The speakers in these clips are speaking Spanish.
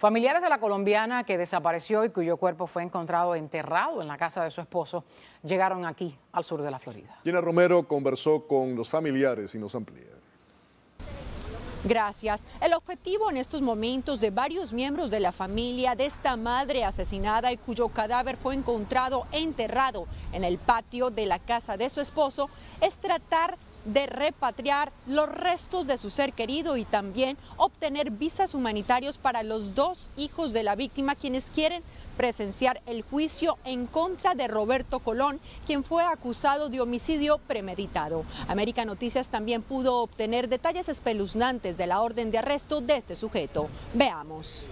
Familiares de la colombiana que desapareció y cuyo cuerpo fue encontrado enterrado en la casa de su esposo llegaron aquí, al sur de la Florida. Gina Romero conversó con los familiares y nos amplía. Gracias. El objetivo en estos momentos de varios miembros de la familia de esta madre asesinada y cuyo cadáver fue encontrado enterrado en el patio de la casa de su esposo es tratar de repatriar los restos de su ser querido y también obtener visas humanitarios para los dos hijos de la víctima quienes quieren presenciar el juicio en contra de Roberto Colón, quien fue acusado de homicidio premeditado. América Noticias también pudo obtener detalles espeluznantes de la orden de arresto de este sujeto. Veamos.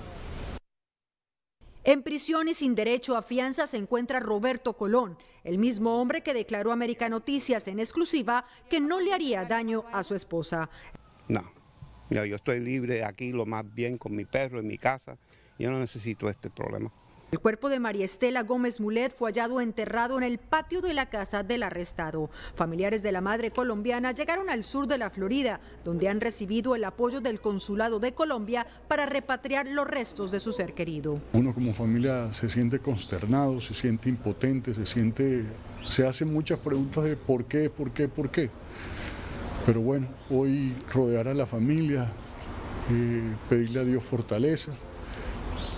En prisión y sin derecho a fianza se encuentra Roberto Colón, el mismo hombre que declaró a América Noticias en exclusiva que no le haría daño a su esposa. No, yo, estoy libre aquí lo más bien con mi perro en mi casa. Yo no necesito este problema. El cuerpo de María Estela Gómez Mulet fue hallado enterrado en el patio de la casa del arrestado. Familiares de la madre colombiana llegaron al sur de la Florida, donde han recibido el apoyo del Consulado de Colombia para repatriar los restos de su ser querido. Uno como familia se siente consternado, se siente impotente, se siente, se hace muchas preguntas de por qué, por qué, por qué. Pero bueno, hoy rodear a la familia, eh, pedirle a Dios fortaleza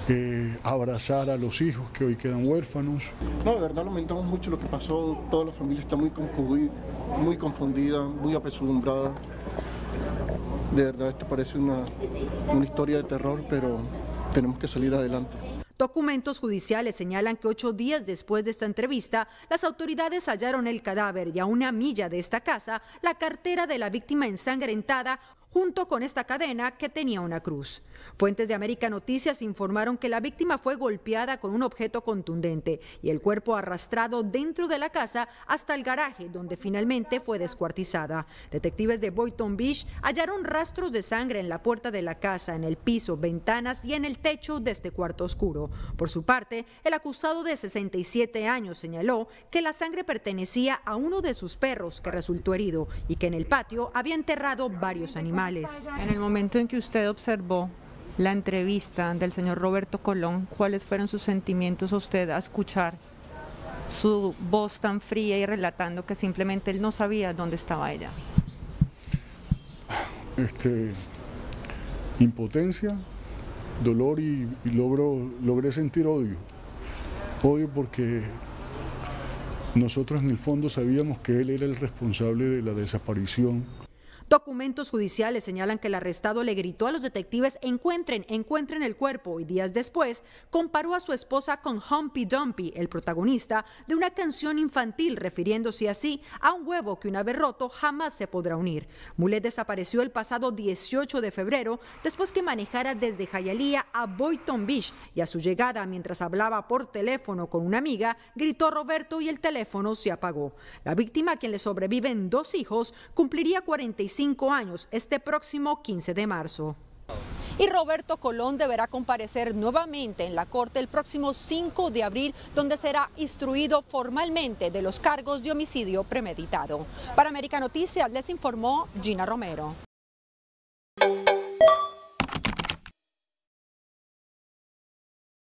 eh, abrazar a los hijos que hoy quedan huérfanos. No, de verdad lamentamos mucho lo que pasó, toda la familia está muy, muy confundida, muy apesadumbrada. De verdad esto parece una, una historia de terror, pero tenemos que salir adelante. Documentos judiciales señalan que ocho días después de esta entrevista, las autoridades hallaron el cadáver y a una milla de esta casa la cartera de la víctima ensangrentada junto con esta cadena que tenía una cruz. Fuentes de América Noticias informaron que la víctima fue golpeada con un objeto contundente y el cuerpo arrastrado dentro de la casa hasta el garaje donde finalmente fue descuartizada. Detectives de Boynton Beach hallaron rastros de sangre en la puerta de la casa, en el piso, ventanas y en el techo de este cuarto oscuro. Por su parte, el acusado de 67 años señaló que la sangre pertenecía a uno de sus perros que resultó herido y que en el patio había enterrado varios animales. En el momento en que usted observó la entrevista del señor Roberto Colón, ¿cuáles fueron sus sentimientos usted a escuchar su voz tan fría y relatando que simplemente él no sabía dónde estaba ella? Este, impotencia, dolor y, logro, logré sentir odio. Odio porque nosotros en el fondo sabíamos que él era el responsable de la desaparición Documentos judiciales señalan que el arrestado le gritó a los detectives encuentren, encuentren el cuerpo y días después comparó a su esposa con Humpy Dumpy, el protagonista de una canción infantil refiriéndose así a un huevo que una vez roto jamás se podrá unir. Mulet desapareció el pasado 18 de febrero después que manejara desde Hialeah a Boynton Beach y a su llegada mientras hablaba por teléfono con una amiga gritó Roberto y el teléfono se apagó. La víctima, quien le sobreviven dos hijos, cumpliría 45 años este próximo 15 de marzo. Y Roberto Colón deberá comparecer nuevamente en la Corte el próximo 5 de abril, donde será instruido formalmente de los cargos de homicidio premeditado. Para América Noticias les informó Gina Romero.